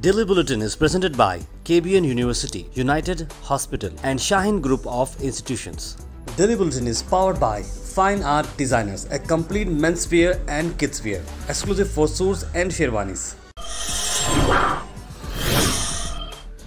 Daily Bulletin is presented by KBN University, United Hospital, and Shaheen Group of Institutions. Daily Bulletin is powered by Fine Art Designers, a complete menswear and kidswear, exclusive for suits and sherwanis.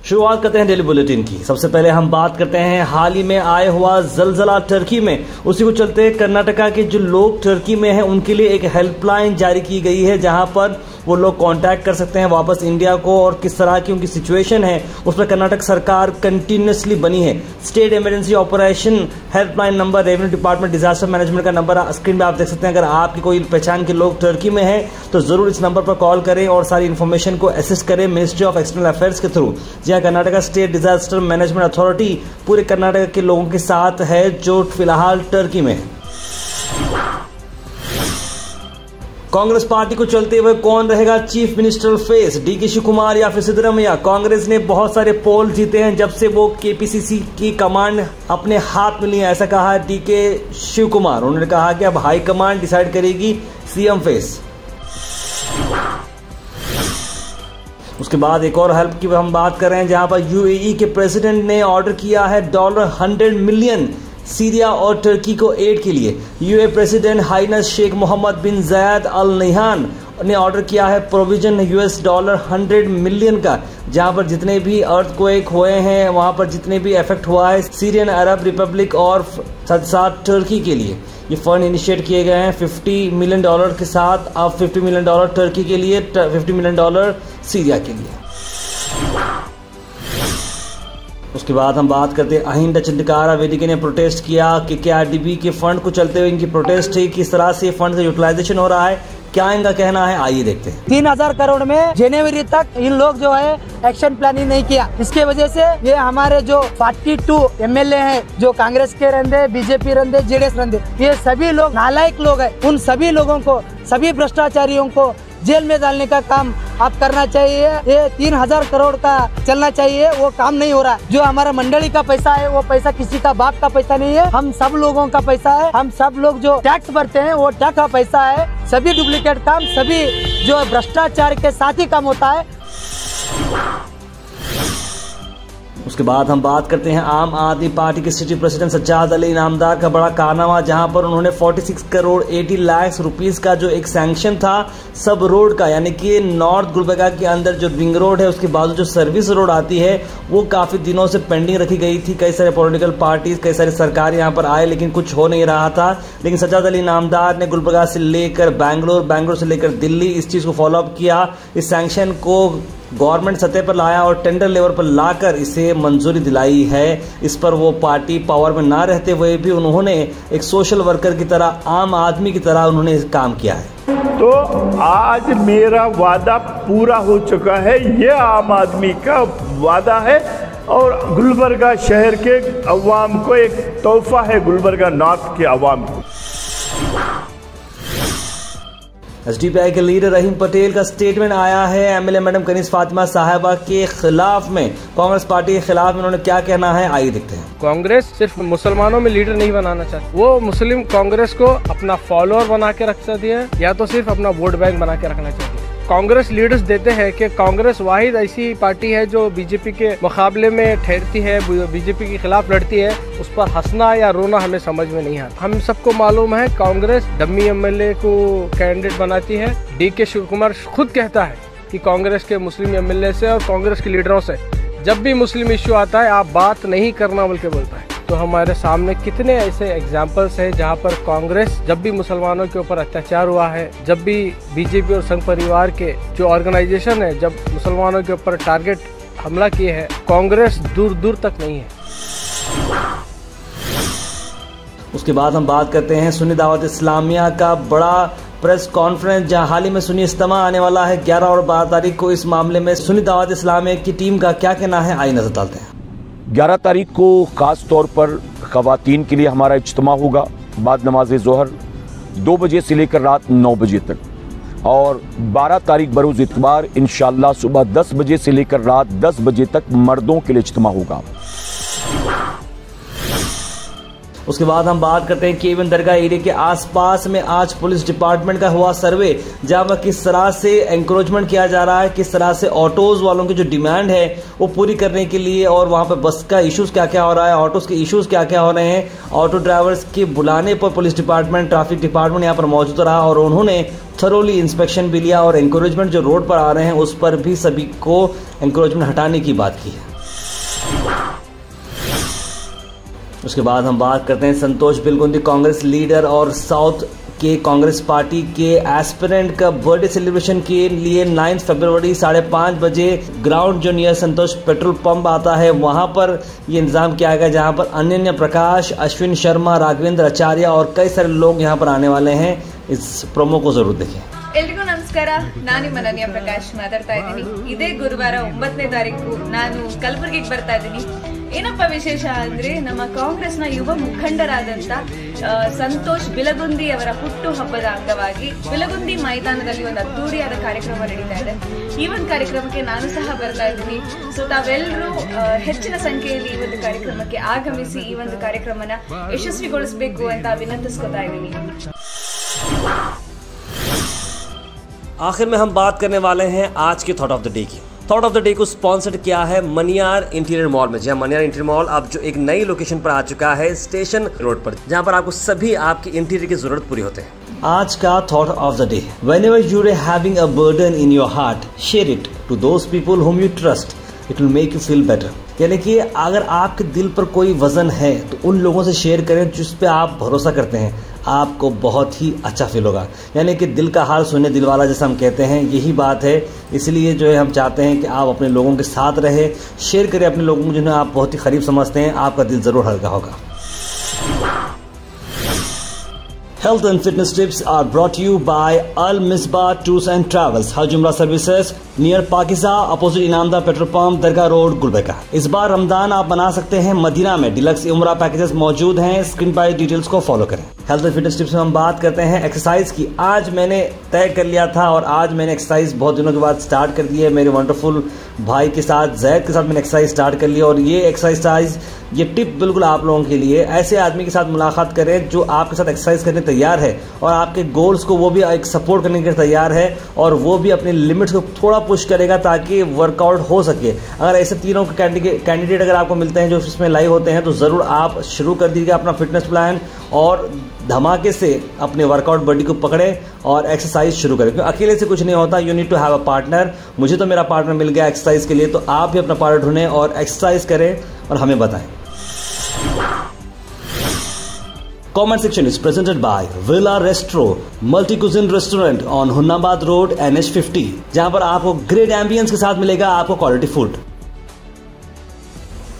शुरुआत करते हैं daily bulletin की सबसे पहले हम बात करते हैं हाल ही में आए हुआ जलजला टर्की में उसी को चलते कर्नाटका के जो लोग टर्की में हैं उनके लिए एक हेल्पलाइन जारी की गई है जहाँ पर वो लोग कॉन्टैक्ट कर सकते हैं वापस इंडिया को और किस तरह की उनकी सिचुएशन है, उस पर कर्नाटक सरकार कंटिन्यूसली बनी है। State emergency operation helpline number revenue department disaster management का नंबर स्क्रीन पर आप देख सकते हैं। अगर आपकी कोई पहचान के लोग टर्की में है तो ज़रूर इस नंबर पर कॉल करें और सारी इन्फॉर्मेशन को असिस्ट करें मिनिस्ट्री ऑफ़ एक्सटर्नल अफेयर्स के थ्रू जहाँ Karnataka state disaster management authority पूरे कर्नाटक के लोगों के साथ है, जो फ़िलहाल टर्की में है। कांग्रेस पार्टी को चलते हुए कौन रहेगा चीफ मिनिस्टर फेस? डी के शिव कुमार या फिर सिद्धरमैया? कांग्रेस ने बहुत सारे पोल जीते हैं, जब से वो केपीसीसी की कमांड अपने हाथ में लिया ऐसा कहा डी के शिव कुमार उन्होंने कहा कि अब हाई कमांड डिसाइड करेगी सीएम फेस। उसके बाद एक और हेल्प की हम बात कर रहे हैं, जहाँ पर यूएई के प्रेसिडेंट ने ऑर्डर किया है डॉलर हंड्रेड मिलियन सीरिया और टर्की को एड के लिए। UAE president highness Sheikh Mohammed bin Zayed Al Nahyan ने ऑर्डर किया है प्रोविज़न यूएस डॉलर 100 मिलियन का, जहाँ पर जितने भी अर्थ क्वेक हुए हैं, वहाँ पर जितने भी इफ़ेक्ट हुआ है सीरियन अरब रिपब्लिक और साथ साथ टर्की के लिए। ये फंड इनिशिएट किए गए हैं 50 मिलियन डॉलर के साथ। अब 50 मिलियन डॉलर टर्की के लिए 50 मिलियन डॉलर सीरिया के लिए। उसके बाद हम बात करते हैं अहिंदा चिंतकारा वेदिका ने प्रोटेस्ट किया कि क्या डीबी के फंड को चलते हुए इनकी प्रोटेस्ट है, किस तरह से फंड का यूटिलाइजेशन हो रहा है, क्या इनका कहना है, आइए देखते हैं। तीन हज़ार करोड़ में जनवरी तक इन लोग जो है एक्शन प्लानिंग नहीं किया। इसके वजह से ये हमारे जो 42 एमएलए हैं, जो कांग्रेस के रहते बीजेपी रहते जेडीएस रहते ये सभी लोग नालायक लोग हैं। उन सभी लोगों को, सभी भ्रष्टाचारियों को जेल में डालने का काम आप करना चाहिए। ये तीन हज़ार करोड़ का चलना चाहिए। वो काम नहीं हो रहा। जो हमारा मंडली का पैसा है, वो पैसा किसी का बाप का पैसा नहीं है। हम सब लोगों का पैसा है। हम सब लोग जो टैक्स भरते हैं, वो टैक्स का पैसा है। सभी डुप्लीकेट काम, सभी जो भ्रष्टाचार के साथ ही काम होता है। उसके बाद हम बात करते हैं आम आदमी पार्टी के सिटी प्रेसिडेंट सज्जाद अली इनामदार का बड़ा कारनामा, जहाँ पर उन्होंने 46 करोड़ 80 लाख रुपीस का जो एक सैंक्शन था, सब रोड का, यानी कि नॉर्थ गुलबर्गा के अंदर जो रिंग रोड है, उसके बाद जो सर्विस रोड आती है, वो काफ़ी दिनों से पेंडिंग रखी गई थी। कई सारे पोलिटिकल पार्टीज़ कई सारी सरकार यहाँ पर आए, लेकिन कुछ हो नहीं रहा था। लेकिन सज्जाद अली इनामदार ने गुलबर्गा से लेकर बैंगलोर बैंगलोर से लेकर दिल्ली इस चीज़ को फॉलोअप किया। इस सैंक्शन को गवर्नमेंट सतह पर लाया और टेंडर लेवल पर लाकर इसे मंजूरी दिलाई है। इस पर वो पार्टी पावर में ना रहते हुए भी उन्होंने एक सोशल वर्कर की तरह, आम आदमी की तरह उन्होंने काम किया है। तो आज मेरा वादा पूरा हो चुका है। ये आम आदमी का वादा है और गुलबर्गा शहर के अवाम को एक तोहफा है, गुलबर्गा नॉर्थ के अवाम को। एसडीपीआई के लीडर रहीम पटेल का स्टेटमेंट आया है। एमएलए मैडम कनीस फातिमा साहबा के खिलाफ में। कांग्रेस पार्टी के खिलाफ में उन्होंने क्या कहना है? आइए देखते हैं। कांग्रेस सिर्फ़ मुसलमानों में लीडर नहीं बनाना चाहती। वो मुस्लिम कांग्रेस को अपना फॉलोअर बना के रख सकती है, या तो सिर्फ़ अपना वोट बैंक बना के रखना चाहती है। कांग्रेस लीडर्स देते हैं कि कांग्रेस वाहिद ऐसी पार्टी है जो बीजेपी के मुकाबले में ठहरती है बीजेपी के खिलाफ लड़ती है। उस पर हंसना या रोना हमें समझ में नहीं आता। हम सबको मालूम है, कांग्रेस डम्मी एमएलए को कैंडिडेट बनाती है। डी के शिव कुमार खुद कहता है कि कांग्रेस के मुस्लिम एमएलए से और कांग्रेस के लीडरों से जब भी मुस्लिम इश्यू आता है, आप बात नहीं करना बोल के बोलता है। तो हमारे सामने कितने ऐसे एग्जाम्पल्स हैं जहाँ पर कांग्रेस जब भी मुसलमानों के ऊपर अत्याचार हुआ है, जब भी बीजेपी और संघ परिवार के जो ऑर्गेनाइजेशन है, जब मुसलमानों के ऊपर टारगेट हमला किए हैं, कांग्रेस दूर दूर तक नहीं है। उसके बाद हम बात करते हैं सुन्नी दावत इस्लामिया का बड़ा प्रेस कॉन्फ्रेंस जहाँ हाल ही में सुनी इज्तमा आने वाला है 11 और 12 तारीख को इस मामले में सुनी दावत इस्लामिया की टीम का क्या कहना है आई नज़र डालते हैं। ग्यारह तारीख को ख़ास तौर पर ख़वातीन के लिए हमारा इज्तम होगा, बाद नमाज़ जहर, दो बजे से लेकर रात नौ बजे तक। और 12 तारीख बरोज़ इतवार इन सुबह 10 बजे से लेकर रात 10 बजे तक मर्दों के लिए इज्तम होगा। उसके बाद हम बात करते हैं केवन दरगाह एरिया के आसपास में आज पुलिस डिपार्टमेंट का हुआ सर्वे, जहाँ पर किस तरह से एंक्रोचमेंट किया जा रहा है, किस तरह से ऑटोज वालों की जो डिमांड है, वो पूरी करने के लिए और वहाँ पर बस का इश्यूज़ क्या क्या हो रहा है ऑटोज के इश्यूज़ क्या क्या हो रहे हैं ऑटो ड्राइवर्स के बुलाने पर पुलिस डिपार्टमेंट ट्रैफ़िक डिपार्टमेंट यहाँ पर मौजूद रहा और उन्होंने थरोली इंस्पेक्शन भी लिया और एंकरेजमेंट जो रोड पर आ रहे हैं, उस पर भी सभी को एंकरेजमेंट हटाने की बात की है। उसके बाद हम बात करते हैं संतोष बिलगुंदी कांग्रेस लीडर और साउथ के कांग्रेस पार्टी के एस्पिरेंट का बर्थडे सेलिब्रेशन के लिए 9 फरवरी साढ़े पाँच बजे ग्राउंड जो नियर संतोष पेट्रोल पंप आता है वहां पर ये इंतजाम किया गया जहां पर अनन्य प्रकाश अश्विन शर्मा राघवेंद्र आचार्य और कई सारे लोग यहां पर आने वाले हैं इस प्रोमो को जरूर देखें ಎಲ್ರಿಗೂ ನಮಸ್ಕಾರ ನಾನು ನಿಮ್ಮ ಅನನ್ಯ ಪ್ರಕಾಶ್ ಮಾತಾಡ್ತಾ ಇದ್ದೀನಿ ಇದೇ ಗುರುವಾರ ಒಂಬತ್ತನೇ ತಾರೀಕು ನಾನು ಕಲಬುರಗಿಗೆ ಬರ್ತಾ ಇದ್ದೀನಿ ಏನಪ್ಪ ವಿಶೇಷ ಅಂದ್ರೆ ನಮ್ಮ ಕಾಂಗ್ರೆಸ್ನ ಯುವ ಮುಖಂಡರಾದಂತ ಆ, ಸಂತೋಷ್ ಬಿಲಗುಂದಿ ಅವರ ಹುಟ್ಟು ಹಬ್ಬದ ಅಂಗವಾಗಿ ಬಿಲಗುಂದಿ ಮೈದಾನದಲ್ಲಿ ಒಂದು ಅದ್ದೂರಿಯಾದ ಕಾರ್ಯಕ್ರಮ ನಡೀತಾ ಇದೆ ಈ ಒಂದು ಕಾರ್ಯಕ್ರಮಕ್ಕೆ ನಾನು ಸಹ ಬರ್ತಾ ಇದ್ದೀನಿ ಸೊ ತಾವೆಲ್ಲರೂ ಆ, ಹೆಚ್ಚಿನ ಸಂಖ್ಯೆಯಲ್ಲಿ ಈ ಒಂದು ಕಾರ್ಯಕ್ರಮಕ್ಕೆ ಆಗಮಿಸಿ ಈ ಒಂದು ಕಾರ್ಯಕ್ರಮನ ಯಶಸ್ವಿಗೊಳಿಸಬೇಕು ಅಂತ ವಿನಂತಿಸ್ಕೊತಾ ಇದ್ದೀನಿ आखिर में हम बात करने वाले हैं आज के थॉट ऑफ द डे की थॉट ऑफ़ द डे को स्पॉन्सर्ड किया है मनियार इंटीरियर मॉल में। जहाँ मनियार इंटीरियर मॉल अब जो एक नई लोकेशन पर आ चुका है स्टेशन रोड पर। जहाँ पर आपको सभी आपकी इंटीरियर की ज़रूरत पूरी होते हैं। आज का thought of the day whenever you having a burden in your heart share it to those people whom you trust it will make you feel better यानी कि अगर आपके दिल पर कोई वज़न है तो उन लोगों से शेयर करें जिस पे आप भरोसा करते हैं। आपको बहुत ही अच्छा फील होगा। यानी कि दिल का हाल सुनने दिल वाला जैसा हम कहते हैं यही बात है। इसलिए जो है हम चाहते हैं कि आप अपने लोगों के साथ रहे शेयर करें अपने लोगों को जिन्हें आप बहुत ही करीब समझते हैं आपका दिल ज़रूर हल्का होगा। Health and fitness tips are brought to you by Al Misbah Tours and Travels, Hajumra Services, near Pakiza opposite Inamdar petrol pump Dargah road गुलबेका इस बार रमज़ान आप बना सकते हैं मदीना में डिलक्स उमरा पैकेजेस मौजूद हैं। स्क्रीन पर डिटेल्स को फॉलो करें। हेल्थ एंड फिटनेस टिप्स में हम बात करते हैं एक्सरसाइज की। आज मैंने तय कर लिया था और आज मैंने एक्सरसाइज बहुत दिनों के बाद स्टार्ट कर दी है। मेरे वंडरफुल भाई के साथ जैद के साथ मैंने एक्सरसाइज स्टार्ट कर लिया और ये एक्सरसाइज ये टिप बिल्कुल आप लोगों के लिए। ऐसे आदमी के साथ मुलाकात करें जो आपके साथ एक्सरसाइज करने तैयार है और आपके गोल्स को वो भी एक सपोर्ट करने के लिए तैयार है और वो भी अपने लिमिट्स को थोड़ा पुश करेगा ताकि वर्कआउट हो सके। अगर ऐसे तीनों कैंडिडेट अगर आपको मिलते हैं जो इसमें लाइव होते हैं तो ज़रूर आप शुरू कर दीजिएगा अपना फिटनेस प्लान और धमाके से अपने वर्कआउट बॉडी को पकड़े और एक्सरसाइज शुरू करें। क्योंकि अकेले से कुछ नहीं होता you need to have a partner मुझे तो मेरा पार्टनर मिल गया एक्सरसाइज के लिए तो आप भी अपना पार्टनर ढूंढें और एक्सरसाइज करें और हमें बताएँ। Comment section is presented by Villa Restro, multi cuisine restaurant on Hunnabad Road NH50, जहाँ पर आपको ग्रेट एम्बियंस के साथ मिलेगा आपको क्वालिटी फ़ूड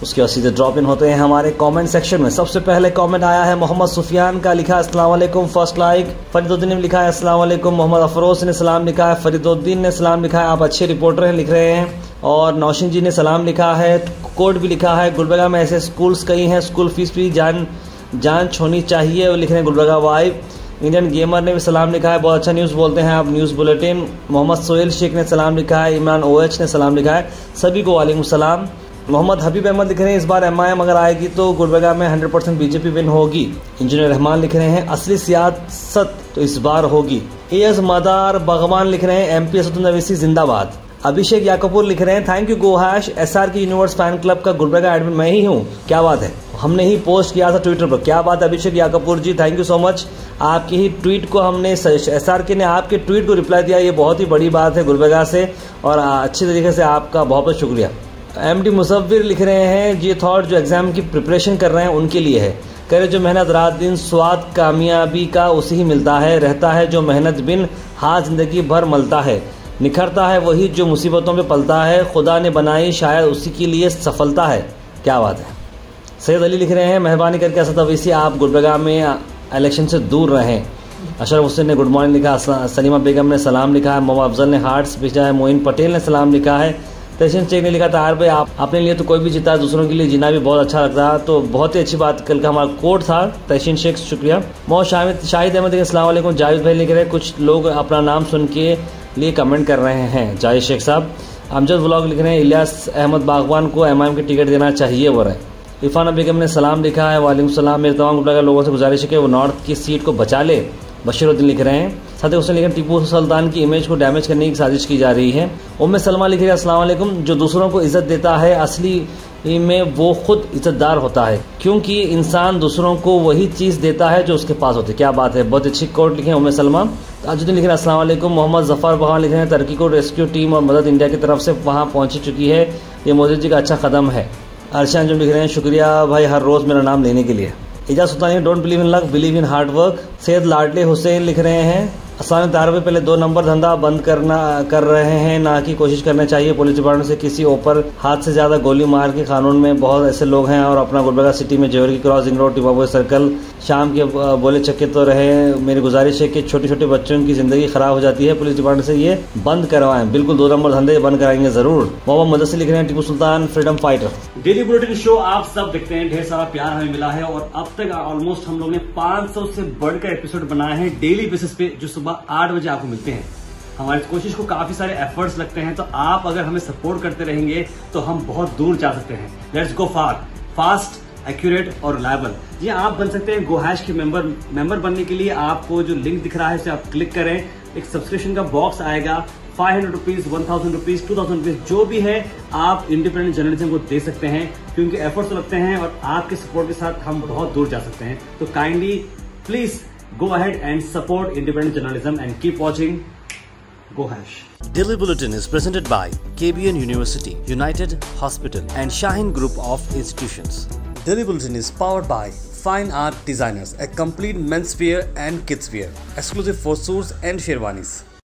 उसके बाद सीधे ड्रॉप इन होते हैं हमारे कमेंट सेक्शन में। सबसे पहले कमेंट आया है मोहम्मद सुफियान का, लिखा अस्सलाम वालेकुम फ़र्स्ट लाइक फरीदुद्दीन ने लिखा है, अस्सलाम वालेकुम, मोहम्मद अफरोज ने सलाम लिखा है, फरीदुद्दीन ने सलाम लिखा है, आप अच्छे रिपोर्टर हैं, लिख रहे हैं। और नौशिन जी ने सलाम लिखा है, कोड भी लिखा है, गुलबर्गा में ऐसे स्कूल्स कई हैं स्कूल फ़ीस भी जान, जाँच होनी चाहिए, वो लिख रहे हैं गुलबर्गा वाइब। इंडियन गेमर ने भी सलाम लिखा है, बहुत अच्छा न्यूज़ बोलते हैं आप न्यूज़ बुलेटिन मोहम्मद सोहेल शेख ने सलाम लिखा है, इमरान ओएच ने सलाम लिखा है, सभी को वालेकुम सलाम। मोहम्मद हबीब अहमद लिख रहे हैं, इस बार एमआईएम अगर आएगी तो गुलबर्गा में 100 परसेंट बीजेपी विन होगी। इंजीनियर रहमान लिख रहे हैं, असली सियासत तो इस बार होगी। ए एस मदार भगवान लिख रहे हैं एम पी असदुल्लासी जिंदाबाद। अभिषेक याकपुर लिख रहे हैं थैंक यू गोहाश एस आर की यूनिवर्स फ़ैन क्लब का गुलबर्गा एडमिन मैं ही हूँ। क्या बात है? हमने ही पोस्ट किया था ट्विटर पर। क्या बात Abhishek Yakpur ji thank you so much आपकी ही ट्वीट को हमने एस आर के ने आपके ट्वीट को रिप्लाई दिया, ये बहुत ही बड़ी बात है गुलबर्गा से, और अच्छी तरीके से आपका बहुत बहुत शुक्रिया। एम डी मुसविर लिख रहे हैं, ये थॉट जो एग्ज़ाम की प्रिपरेशन कर रहे हैं, उनके लिए है। कह रहे जो मेहनत रात दिन, स्वाद, कामयाबी का उसी ही मिलता है, रहता है जो मेहनत बिन हाथ ज़िंदगी भर मलता है। निखरता है वही जो मुसीबतों में पलता है, खुदा ने बनाई शायद उसी के लिए सफलता है। क्या बात है। सैद अली लिख रहे हैं, मेहरबानी करके असद अवीसी आप गुलबर्गा में इलेक्शन से दूर रहें। अशरफ हुसैन ने गुड मॉर्निंग लिखा, सलीमा बेगम ने सलाम लिखा है मोहम्मद अफजल ने हार्ट्स भेजा है, मोइन पटेल ने सलाम लिखा है। तहसीन शेख ने लिखा था यार भाई, आप अपने लिए तो कोई भी जीता, दूसरों के लिए जीना भी बहुत अच्छा लगता है तो बहुत ही अच्छी बात, कल का हमारा कोड था तहसीन शेख, शुक्रिया। मोहम्मद शाहिद शाहिद अहमद असलम जावेद भाई लिख रहे कुछ लोग अपना नाम सुन के लिए कमेंट कर रहे हैं। जावेद शेख साहब, अमजद ब्लॉग लिख रहे हैं, इलियास अहमद बागवान को एमआईएम की टिकट देना चाहिए, वो रहे। इरफान बेगम ने सलाम लिखा है, वालेकुम सलाम। मेरे तमाम लोगों से गुजारिश है कि वो नॉर्थ की सीट को बचा ले बशीरुद्दीन लिख रहे हैं। साथ ही उसने लिखा टीपू सुल्तान की इमेज को डैमेज करने की साजिश की जा रही है। उम्मे सलमा लिख रही है वालेकुम, जो दूसरों को इज़्ज़त देता है, असली में वो खुद इज्जतदार होता है। क्योंकि इंसान दूसरों को वही चीज़ देता है जो उसके पास होती है। क्या बात है? बहुत अच्छी कोट लिखे उम्मे सलमा। ताजुद्दीन लिख रहे हैं वालेकुम, मोहम्मद ज़फ़र बहान लिख रहे हैं, तरक्की को रेस्क्यू टीम और मदद इंडिया की तरफ़ से वहाँ पहुँच चुकी है। ये मोदी जी का अच्छा कदम है। अर्शान जो लिख रहे हैं, शुक्रिया भाई हर रोज मेरा नाम लेने के लिए। Ejaz Sultani don't believe in luck believe in hard work Syed Ladle Hussain लिख रहे हैं। असामी में पहले दो नंबर धंधा बंद करना, कर रहे हैं, ना कि कोशिश करना चाहिए पुलिस डिपार्टमेंट से किसी ऊपर हाथ से ज़्यादा गोली मार के कानून में बहुत ऐसे लोग हैं और अपना गुलबर्गा सिटी में जेवर की क्रॉसिंग रोड, टिबाबो सर्कल, शाम के बोले चक्के तो रहे मेरी गुजारिश है कि छोटे छोटे बच्चों की ज़िंदगी खराब हो जाती है। पुलिस डिपार्टमेंट से ये बंद करवाएँ। बिल्कुल दो नंबर धंधे बंद कराएँगे ज़रूर। मोहम्मद मदद से लिख रहे हैं Tipu Sultan, freedom fighter. Daily bulletin show आप सब देखते हैं। ढेर सारा प्यार हमें मिला है और अब तक ऑलमोस्ट हम लोग ने 500 से बढ़कर एपिसोड बनाए हैं डेली बेसिस पे, जो सुबह आठ बजे आपको मिलते हैं। हमारी कोशिश को काफ़ी सारे एफर्ट्स लगते हैं तो आप अगर हमें सपोर्ट करते रहेंगे तो हम बहुत दूर जा सकते हैं। Let's go far fast accurate और रिलायबल जी आप बन सकते हैं गोहैश के मेंबर मेंबर बनने के लिए आपको जो लिंक दिख रहा है, उसे आप क्लिक करें। एक सब्सक्रिप्शन का बॉक्स आएगा। Five hundred rupees one thousand rupees two thousand rupees जो भी है, आप इंडिपेंडेंट जर्नलिज्म को दे सकते हैं, क्योंकि एफर्ट्स तो लगते हैं और आपके सपोर्ट के साथ हम बहुत दूर जा सकते हैं। तो kindly please go ahead and support independent journalism and keep watching Go Hash. Daily Bulletin is presented by KBN University, United Hospital and Shaheen Group of Institutions. Daily Bulletin is powered by Fine Art Designers, a complete menswear and kidswear, exclusive for suits and sherwanis.